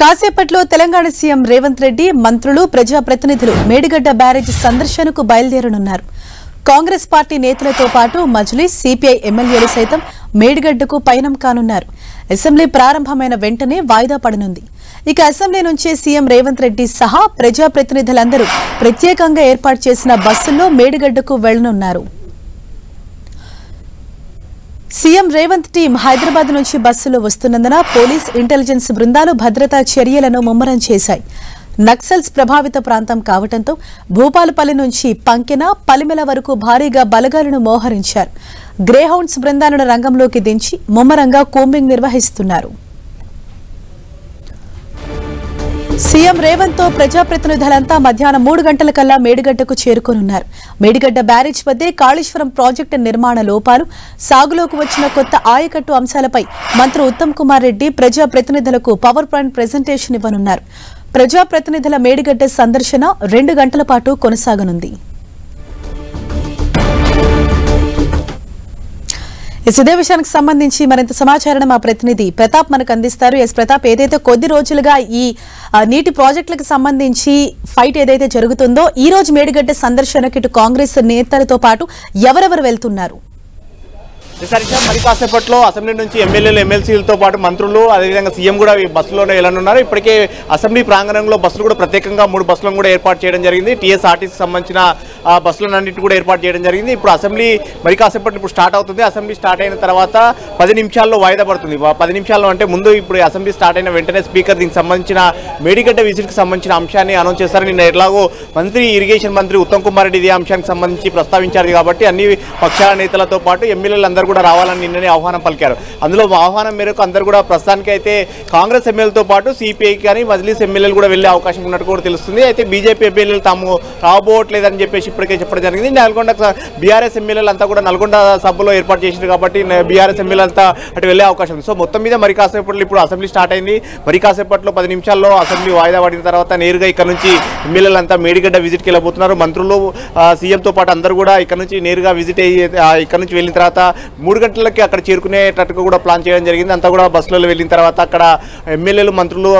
కాసేపట్లో తెలంగాణ సీఎం రేవంత్ రెడ్డి మంత్రులు ప్రజాప్రతినిధులు మేడిగడ్డ బ్యారేజ్ సందర్శనకు బయలుదేరనున్నారు. కాంగ్రెస్ పార్టీ నేతలతో పాటు మజ్లీ సిపిఐ ఎమ్మెల్యేలు సైతం మేడిగడ్డకు పయనం కానున్నారు. అసెంబ్లీ ప్రారంభమైన వెంటనే వాయిదా పడనుంది. ఇక అసెంబ్లీ నుంచే సీఎం రేవంత్ రెడ్డి సహా ప్రజాప్రతినిధులందరూ ప్రత్యేకంగా ఏర్పాటు చేసిన బస్సుల్లో మేడిగడ్డకు వెళ్ళనున్నారు సీఎం రేవంత్ టీం హైదరాబాద్ నుంచి బస్సులో వస్తున్నందున పోలీస్ ఇంటెలిజెన్స్ బృందాలు భద్రతా చర్యలను ముమ్మరం చేశాయి. నక్సల్స్ ప్రభావిత ప్రాంతం కావడంతో భూపాలపల్లి నుంచి పంకెన పలిమెల వరకు భారీగా బలగాలను మోహరించారు. గ్రేహౌండ్స్ బృందాలను రంగంలోకి దించి ముమ్మరంగా కూంబింగ్ నిర్వహిస్తున్నారు. సీఎం రేవంత్తో ప్రజాప్రతినిధులంతా మధ్యాహ్నం మూడు గంటల కల్లా మేడిగడ్డకు చేరుకోనున్నారు. మేడిగడ్డ బ్యారేజ్ వద్దే కాళేశ్వరం ప్రాజెక్టు నిర్మాణ లోపాలు సాగులోకి వచ్చిన కొత్త ఆయకట్టు అంశాలపై మంత్రి ఉత్తమ్ కుమార్ రెడ్డి ప్రజాప్రతినిధులకు పవర్ పాయింట్ ప్రెజెంటేషన్ ఇవ్వనున్నారు. ప్రజాప్రతినిధుల మేడిగడ్డ సందర్శన రెండు గంటల పాటు కొనసాగనుంది. ఎస్ ఇదే విషయానికి సంబంధించి మరింత సమాచారం మా ప్రతినిధి ప్రతాప్ మనకు అందిస్తారు. ఎస్ ప్రతాప్ ఏదైతే కొద్ది రోజులుగా ఈ నీటి ప్రాజెక్టులకు సంబంధించి ఫైట్ ఏదైతే జరుగుతుందో ఈ రోజు మేడిగడ్డ సందర్శనకి ఇటు కాంగ్రెస్ నేతలతో పాటు ఎవరెవరు వెళ్తున్నారు? సరిగ్గా మరి కాసేపట్లో అసెంబ్లీ నుంచి ఎమ్మెల్యేలు ఎమ్మెల్సీలతో పాటు మంత్రులు అదేవిధంగా సీఎం కూడా ఈ బస్సులోనే వెళ్ళనున్నారు ఇప్పటికే అసెంబ్లీ ప్రాంగణంలో బస్సులు కూడా ప్రత్యేకంగా మూడు బస్సులను కూడా ఏర్పాటు చేయడం జరిగింది. టీఎస్ఆర్టీసీకి సంబంధించిన బస్సులన్నింటి కూడా ఏర్పాటు చేయడం జరిగింది. ఇప్పుడు అసెంబ్లీ మరి కాసేపట్లో ఇప్పుడు స్టార్ట్ అవుతుంది. అసెంబ్లీ స్టార్ట్ అయిన తర్వాత పది నిమిషాల్లో వాయిదా పడుతుంది. పది నిమిషాల్లో అంటే ముందు ఇప్పుడు అసెంబ్లీ స్టార్ట్ అయిన వెంటనే స్పీకర్ దీనికి సంబంధించిన మేడిగడ్డ విజిట్కి సంబంధించిన అంశాన్ని అనౌన్స్ చేస్తారని నిన్న ఎట్లాగో మంత్రి ఇరిగేషన్ మంత్రి ఉత్తమ్ కుమార్ రెడ్డి ఇదే అంశానికి సంబంధించి ప్రస్తావించారు. కాబట్టి అన్ని పక్షాల నేతలతో పాటు ఎమ్మెల్యేలందరూ కూడా రావాలని నిన్ననే ఆహ్వానం పలికారు. అందులో ఆహ్వానం మేరకు అందరూ కూడా ప్రస్తుతానికి అయితే కాంగ్రెస్ ఎమ్మెల్యేలతో పాటు సిపిఐ కానీ మజ్లీస్ ఎమ్మెల్యేలు కూడా వెళ్ళే అవకాశం ఉన్నట్టు కూడా తెలుస్తుంది. అయితే బీజేపీ ఎమ్మెల్యేలు తాము రాబోవట్లేదని చెప్పేసి ఇప్పటికే చెప్పడం జరిగింది. నల్గొండ బీఆర్ఎస్ ఎమ్మెల్యేలు అంతా కూడా నల్గొండ సభలో ఏర్పాటు చేసింది కాబట్టి బీఆర్ఎస్ ఎమ్మెల్యేలు అంతా అటు వెళ్ళే అవకాశం ఉంది. సో మొత్తం మీద మరి కాసేపట్లో ఇప్పుడు అసెంబ్లీ స్టార్ట్ అయింది. మరి కాసేపట్లో పది నిమిషాల్లో అసెంబ్లీ వాయిదా పడిన తర్వాత నేరుగా ఇక్కడ నుంచి ఎమ్మెల్యేలు అంతా మేడిగడ్డ విజిట్కి వెళ్ళబోతున్నారు. మంత్రులు సీఎంతో పాటు అందరూ కూడా ఇక్కడ నుంచి నేరుగా విజిట్ అయ్యి ఇక్కడ నుంచి వెళ్ళిన తర్వాత మూడు గంటలకి అక్కడ చేరుకునేటట్టుగా కూడా ప్లాన్ చేయడం జరిగింది. అంతా కూడా బస్సులలో వెళ్ళిన తర్వాత అక్కడ ఎమ్మెల్యేలు మంత్రులు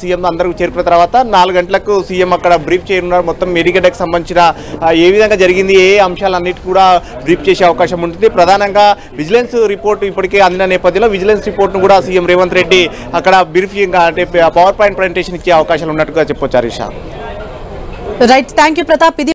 సీఎం అందరూ చేరుకున్న తర్వాత నాలుగు గంటలకు సీఎం అక్కడ బ్రీఫ్ చేయనున్నారు. మొత్తం మెరిగడ్డకు సంబంధించిన ఏ విధంగా జరిగింది ఏ అంశాలన్నిటి కూడా బ్రీఫ్ చేసే అవకాశం ఉంటుంది. ప్రధానంగా విజిలెన్స్ రిపోర్ట్ ఇప్పటికే అందిన నేపథ్యంలో విజిలెన్స్ రిపోర్ట్ను కూడా సీఎం రేవంత్ రెడ్డి అక్కడ బ్రీఫింగ్ అంటే పవర్ పాయింట్ ప్రజెంటేషన్ ఇచ్చే అవకాశాలు ఉన్నట్టుగా చెప్పొచ్చు హరీషా రైట్ థ్యాంక్ యూ ప్రతాప్ ఇది